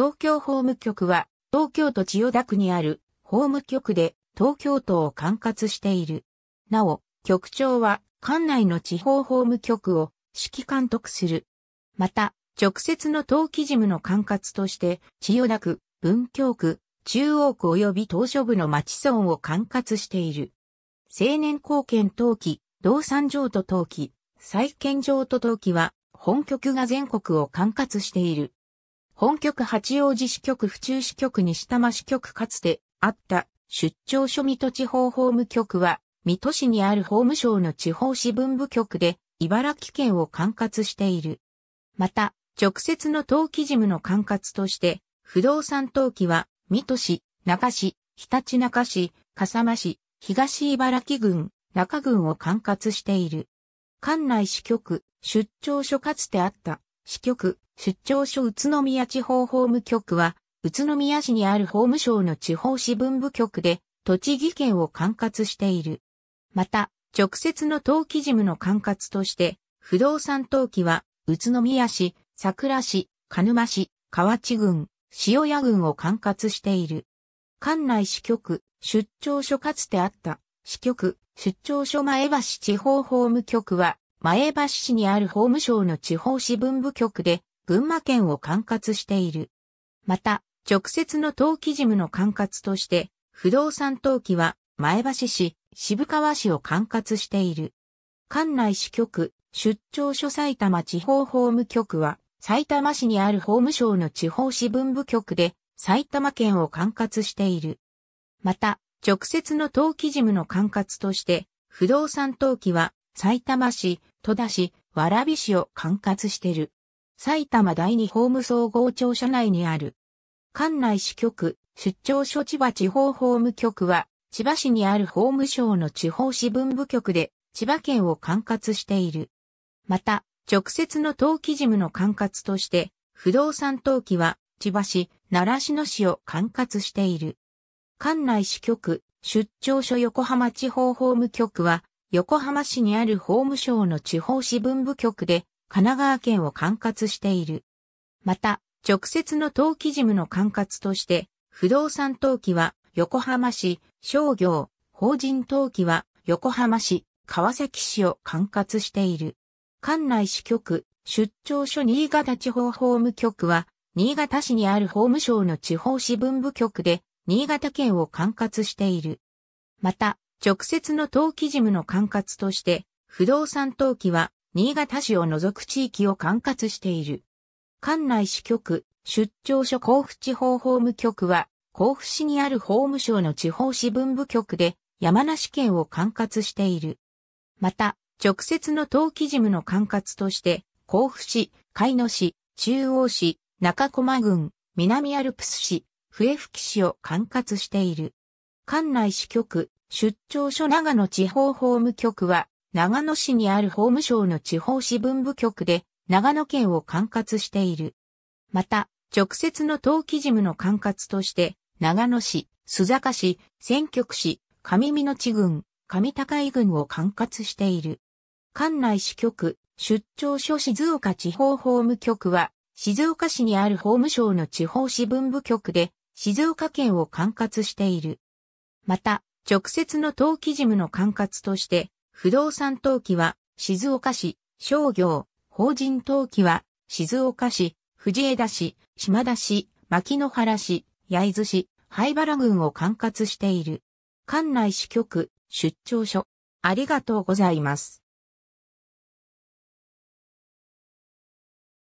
東京法務局は、東京都千代田区にある法務局で東京都を管轄している。なお、局長は、管内の地方法務局を指揮監督する。また、直接の登記事務の管轄として、千代田区、文京区、中央区及び東書部の町村を管轄している。青年貢献登記、動産譲渡登記、再建譲渡登記は、本局が全国を管轄している。本局八王子支局府中支局西多摩支局かつてあった出張所水戸地方法務局は、水戸市にある法務省の地方支分部局で、茨城県を管轄している。また、直接の登記事務の管轄として、不動産登記は、水戸市、中市、日立中市、笠間市、東茨城郡、中郡を管轄している。管内支局、出張所かつてあった支局、出張所宇都宮地方法務局は、宇都宮市にある法務省の地方支分部局で、栃木県を管轄している。また、直接の登記事務の管轄として、不動産登記は、宇都宮市、桜市、鹿沼市、河内郡、塩谷郡を管轄している。管内支局、出張所かつてあった支局、出張所前橋地方法務局は、前橋市にある法務省の地方支分部局で、群馬県を管轄している。また、直接の登記事務の管轄として、不動産登記は前橋市、渋川市を管轄している。管内支局、出張所埼玉地方法務局は、埼玉市にある法務省の地方支分部局で、埼玉県を管轄している。また、直接の登記事務の管轄として、不動産登記は、埼玉市、戸田市、蕨市を管轄してる。埼玉第二法務総合庁舎内にある。管内支局、出張所千葉地方法務局は、千葉市にある法務省の地方支分部局で、千葉県を管轄している。また、直接の登記事務の管轄として、不動産登記は、千葉市、習志野市を管轄している。管内支局、出張所横浜地方法務局は、横浜市にある法務省の地方支分部局で、神奈川県を管轄している。また、直接の登記事務の管轄として、不動産登記は横浜市、商業、法人登記は横浜市、川崎市を管轄している。管内支局、出張所新潟地方法務局は、新潟市にある法務省の地方支分部局で、新潟県を管轄している。また、直接の登記事務の管轄として、不動産登記は新潟市を除く地域を管轄している。管内支局、出張所甲府地方法務局は、甲府市にある法務省の地方支分部局で、山梨県を管轄している。また、直接の登記事務の管轄として、甲府市、海野市、中央市、中駒郡、南アルプス市、笛吹市を管轄している。管内支局、出張所長野地方法務局は、長野市にある法務省の地方支分部局で、長野県を管轄している。また、直接の登記事務の管轄として、長野市、須坂市、選挙区市、上美野地郡、上高井郡を管轄している。管内支局、出張所静岡地方法務局は、静岡市にある法務省の地方支分部局で、静岡県を管轄している。また、直接の登記事務の管轄として、不動産登記は静岡市、商業、法人登記は静岡市、藤枝市、島田市、牧野原市、焼津市、灰原郡を管轄している。管内支局、出張所。ありがとうございます。